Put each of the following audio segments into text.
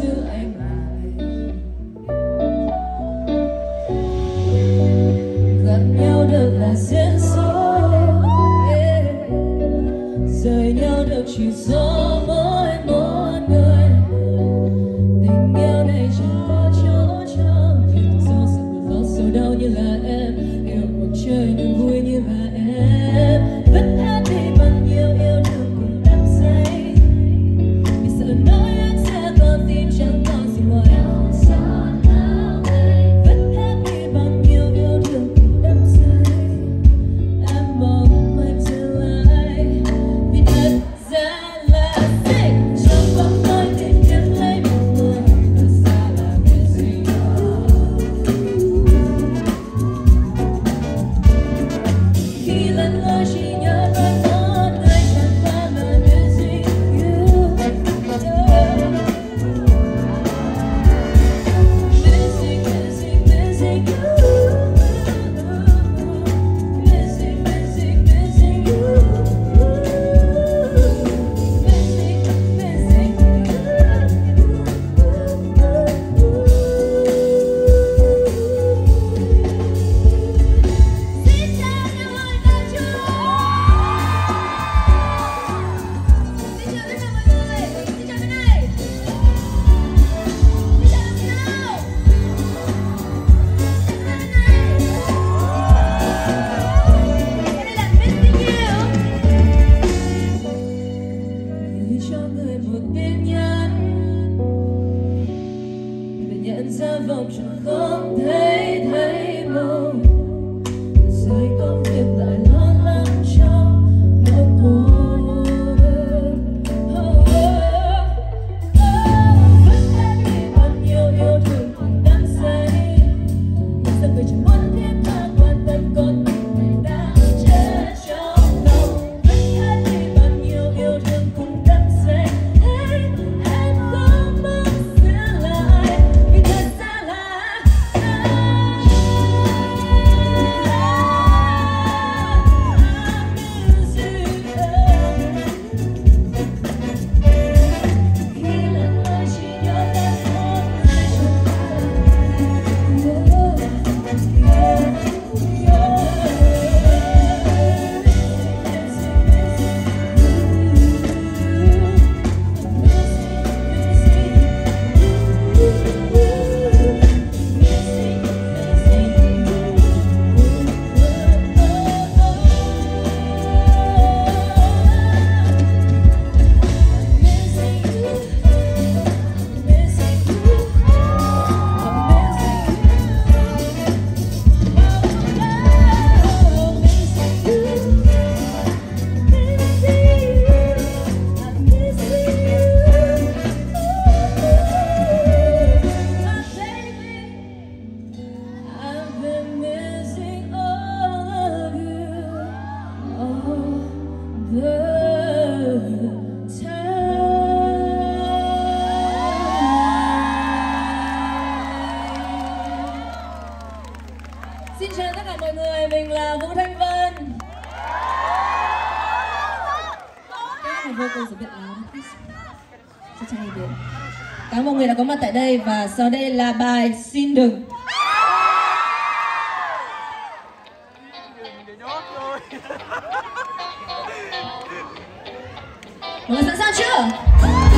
until I có mặt tại đây và sau đây là bài Xin đừng. Mọi người sẵn sàng chưa?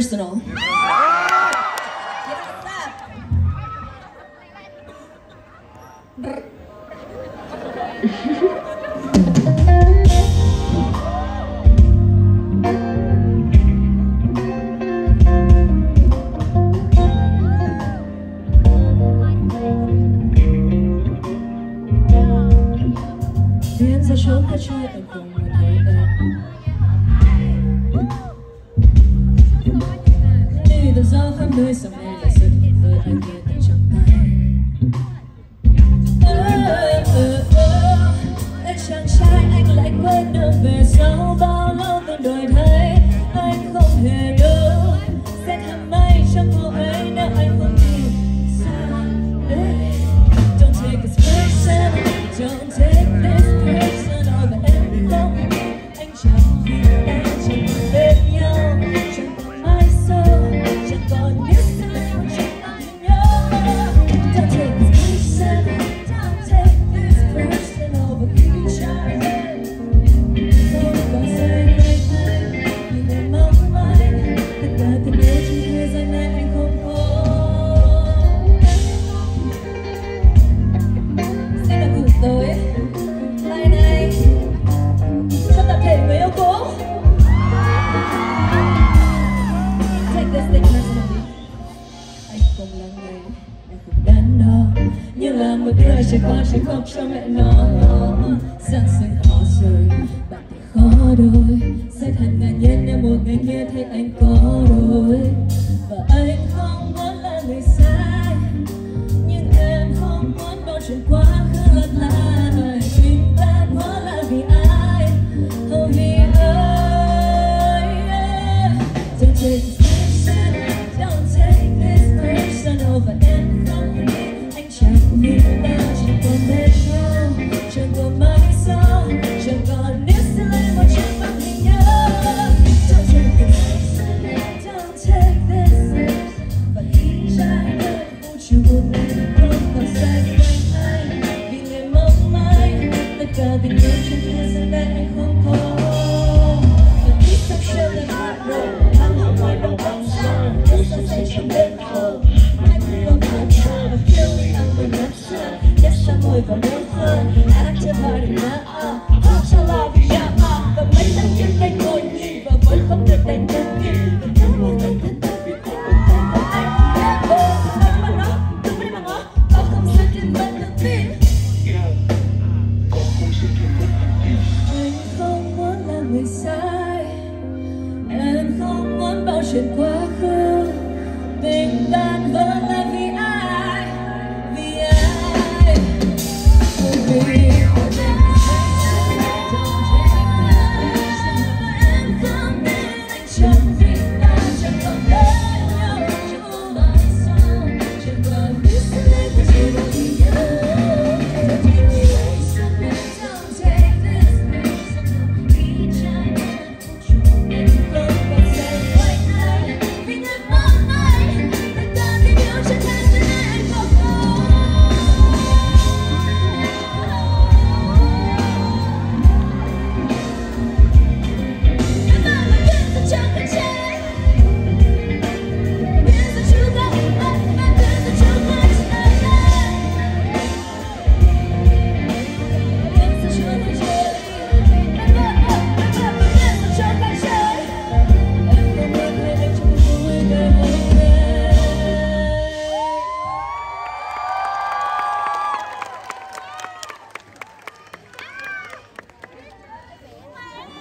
personal. Hands are shown for. con sẽ khóc cho mẹ nó Giang sơn khó rời, bạn thì khó đôi. Sẽ thật ngạc nhiên nếu một ngày kia thấy anh có đôi. Và anh không muốn là người sai, nhưng em không muốn bao chuyện quá khứ lật lại.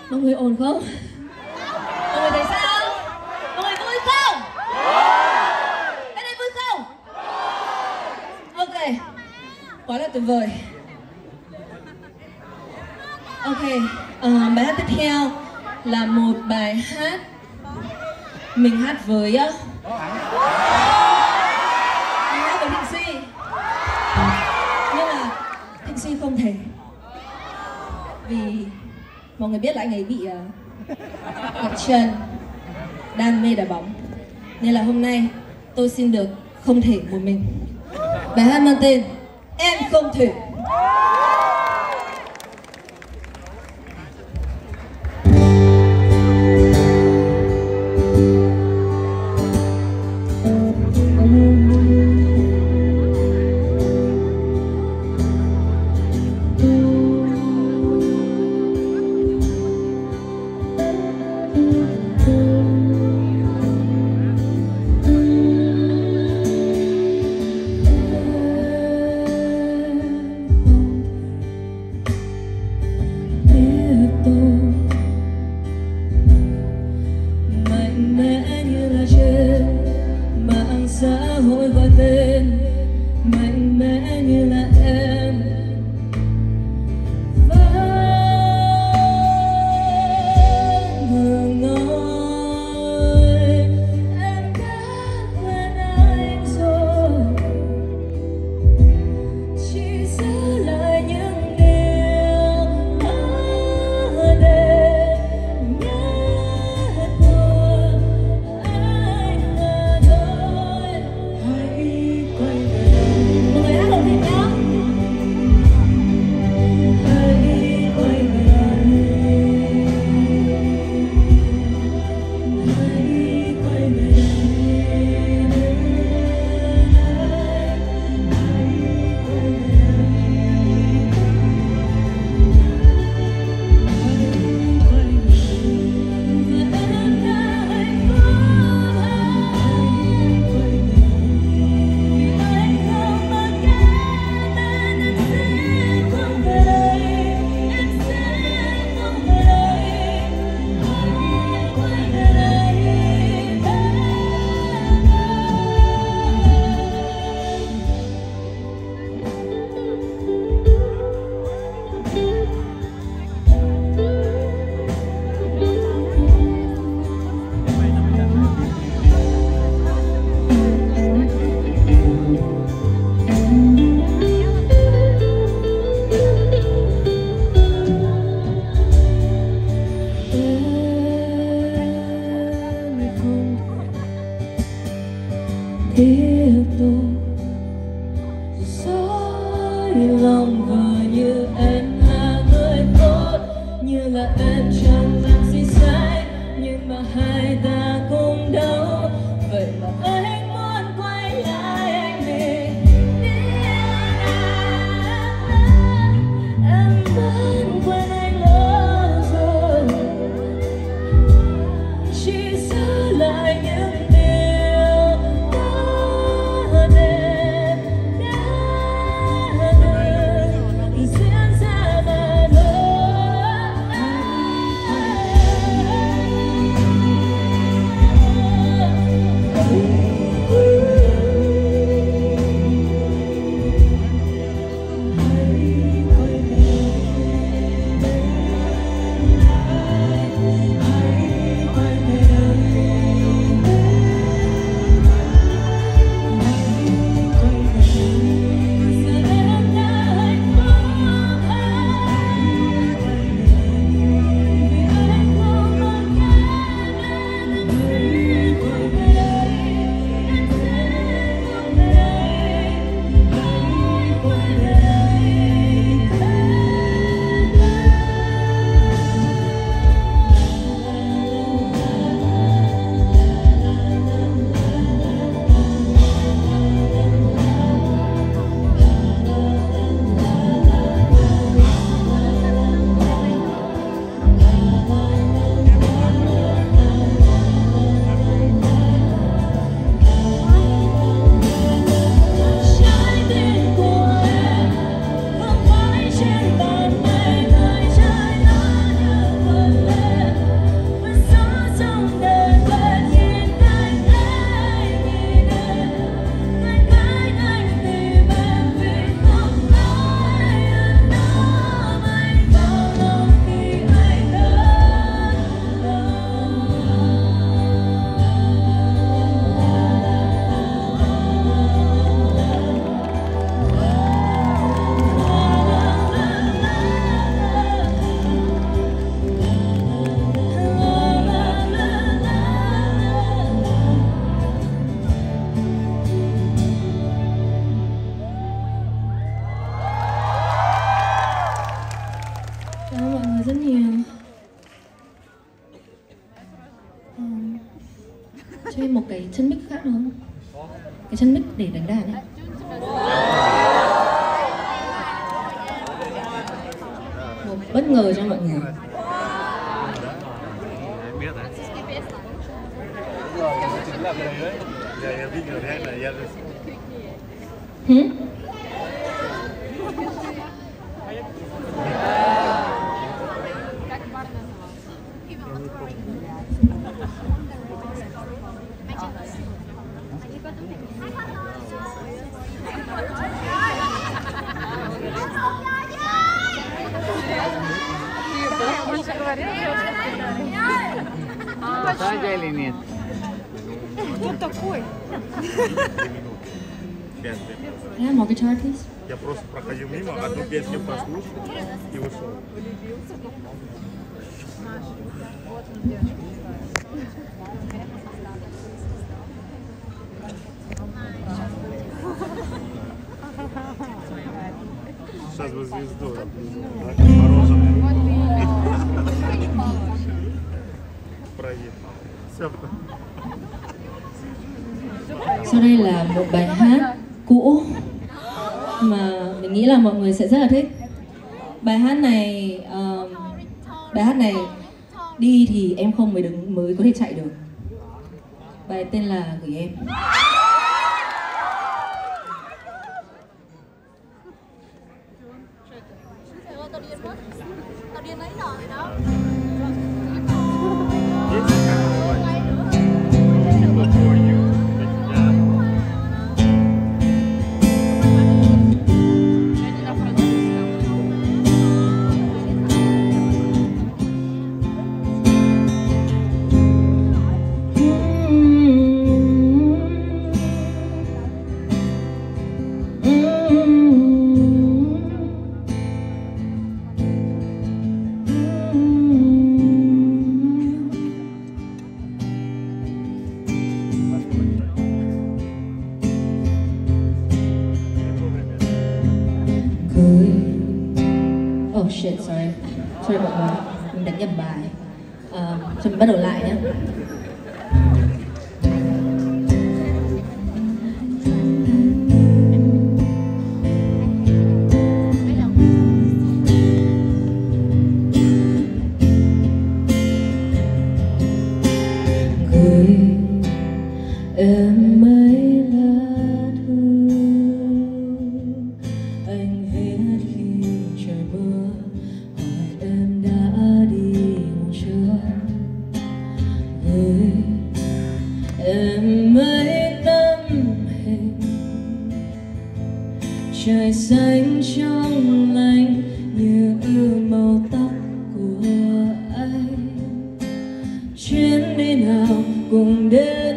mọi người ổn không? Mọi người thấy sao? Mọi người vui không? Ở đây vui không? Ok. Quá là tuyệt vời. Ok uh, bài hát tiếp theo là một bài hát mình hát với uh, mình hát với thịnh Si, nhưng mà thịnh Si không thể mọi người biết là anh ấy bị ờ, bọc uh, chân đam mê đá bóng. Nên là hôm nay tôi xin được không thể một mình. Bài hát mang tên em không thể remember Наталья или нет? Кто такой? Я просто проходил мимо, одну песню послушал и ушел. Сейчас бы звезду. Мороженое. Sau đây là một bài hát cũ mà mình nghĩ là mọi người sẽ rất là thích. Bài hát này uh, bài hát này đi thì em không mới đứng mới có thể chạy được. Bài tên là gửi em. nơi nào cùng đến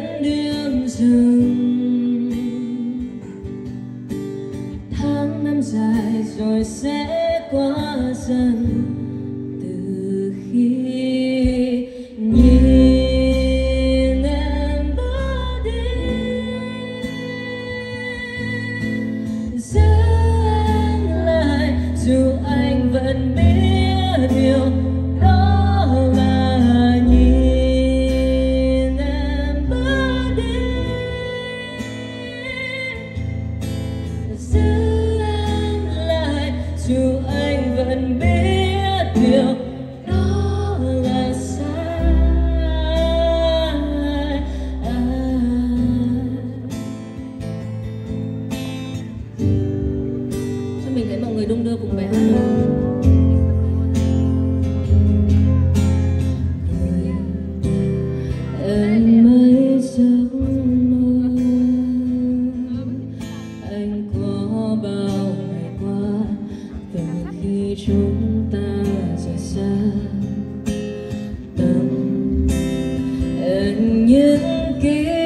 Give.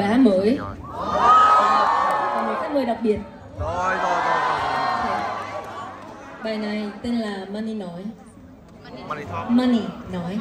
bá mới. Còn một khách mời đặc biệt. Rồi, rồi, rồi, rồi. Bài này tên là Money Nói. Money, Money nói.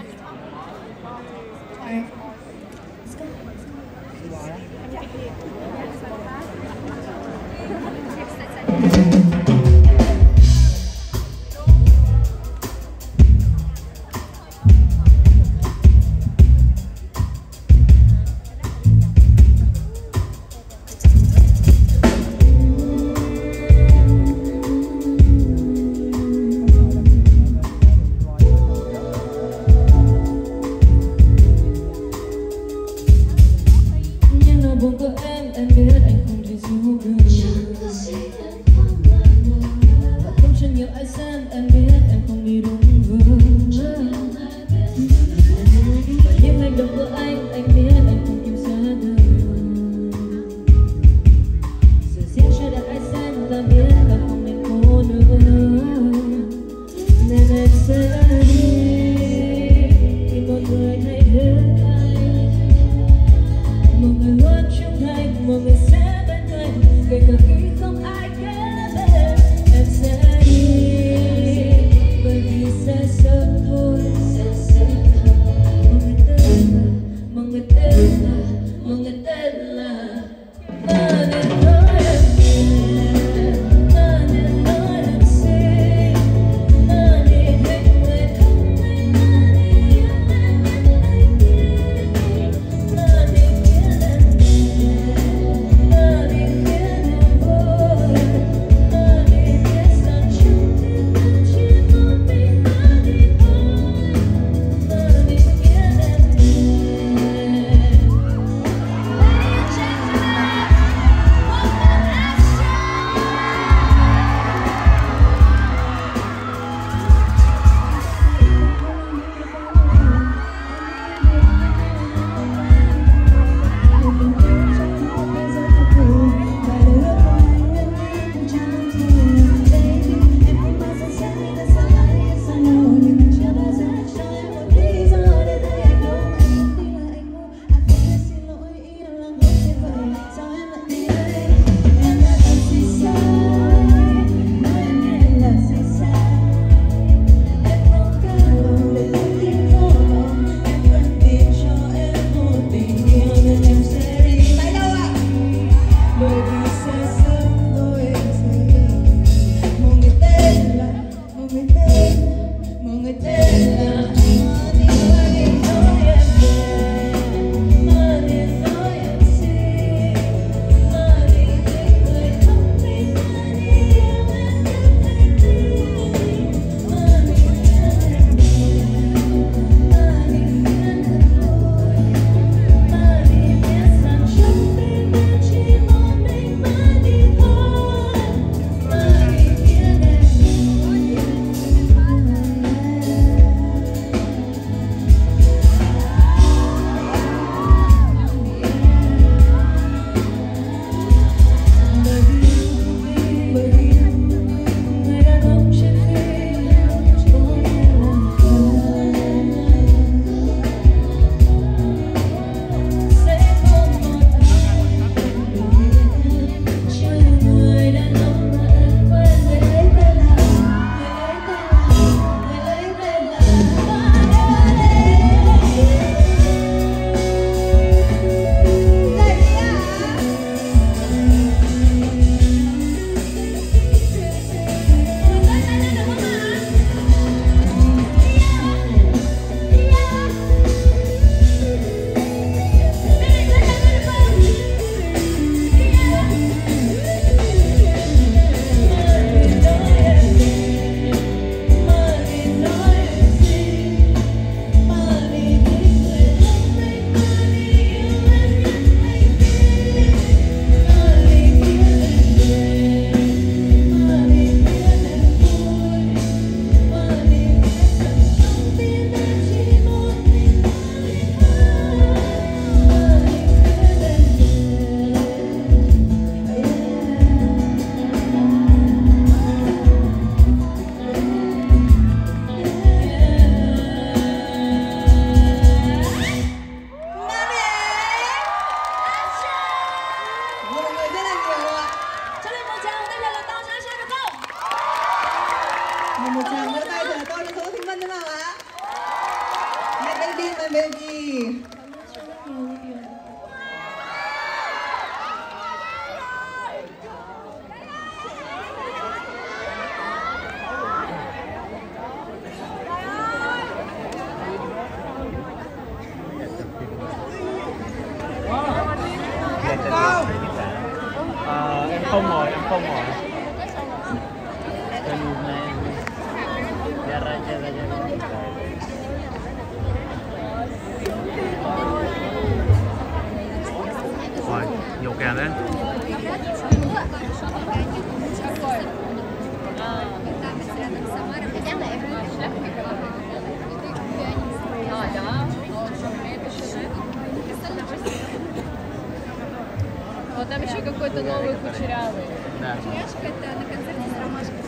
Вот там еще какой-то новый кучерявый. Да. Кучеряшка это на концерте с ромашкой.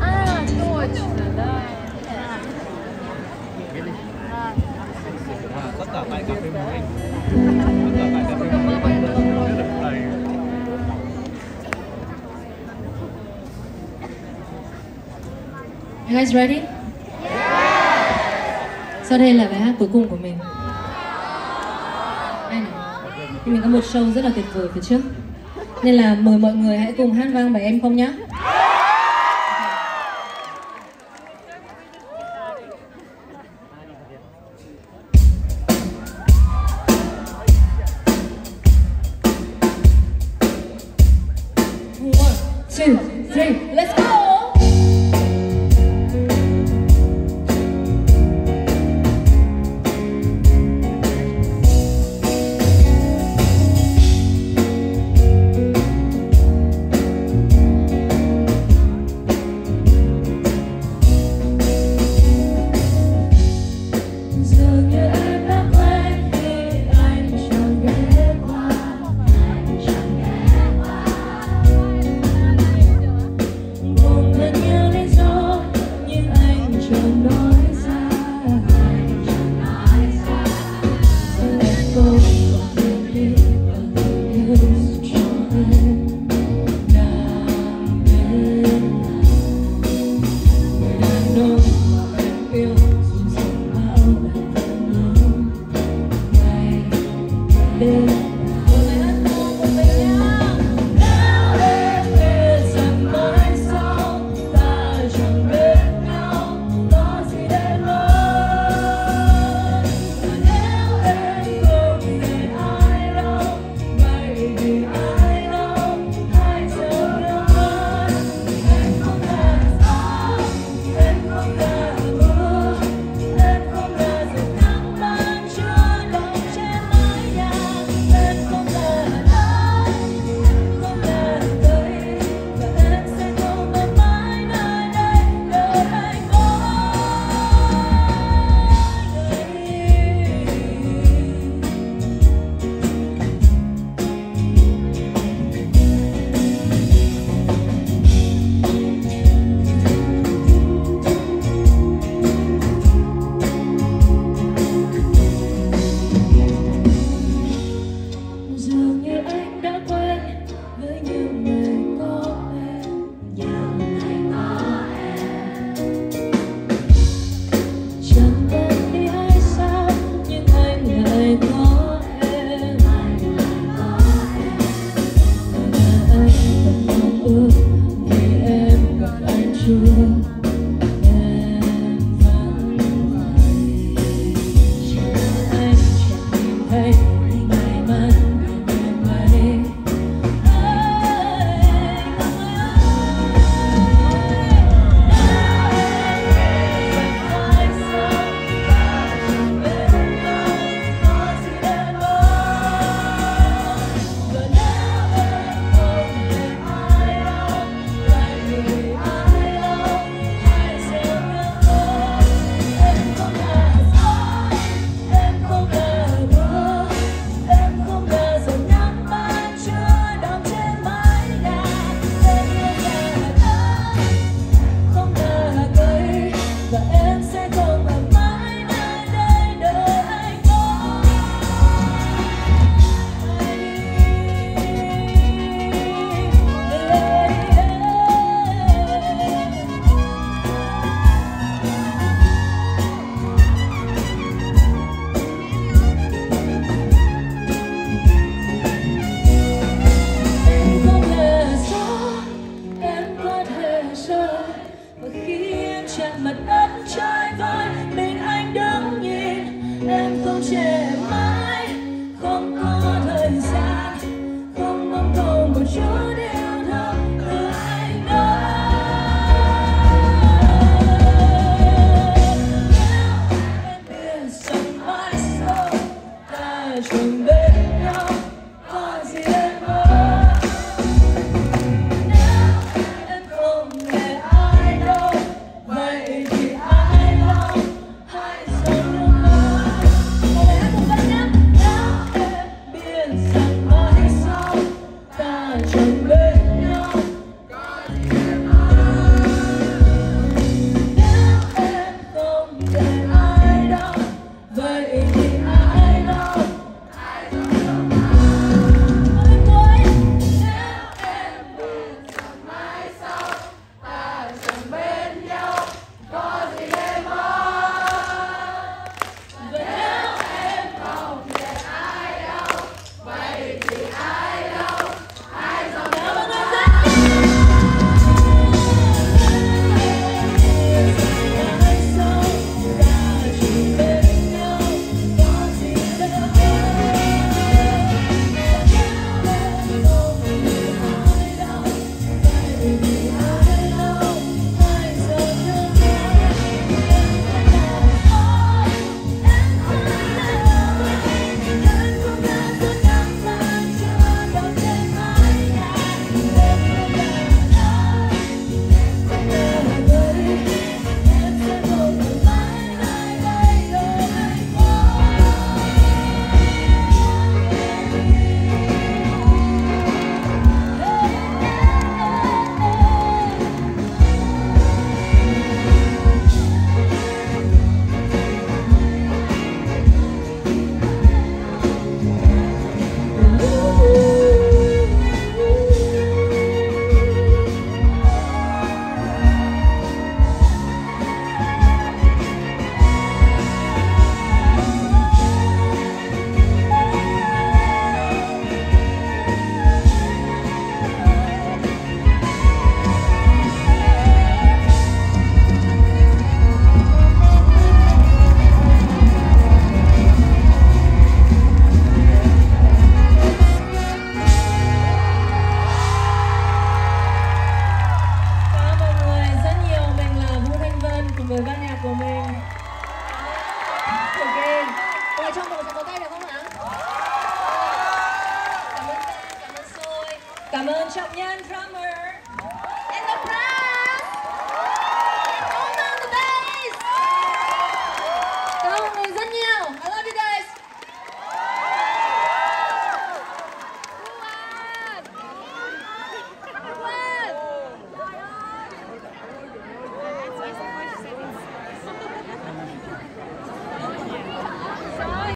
А, точно, да. You guys ready? Yeah! Sau đây là bài hát cuối cùng của mình. thì mình có một show rất là tuyệt vời phía trước. Nên là mời mọi người hãy cùng hát vang bài em không nhé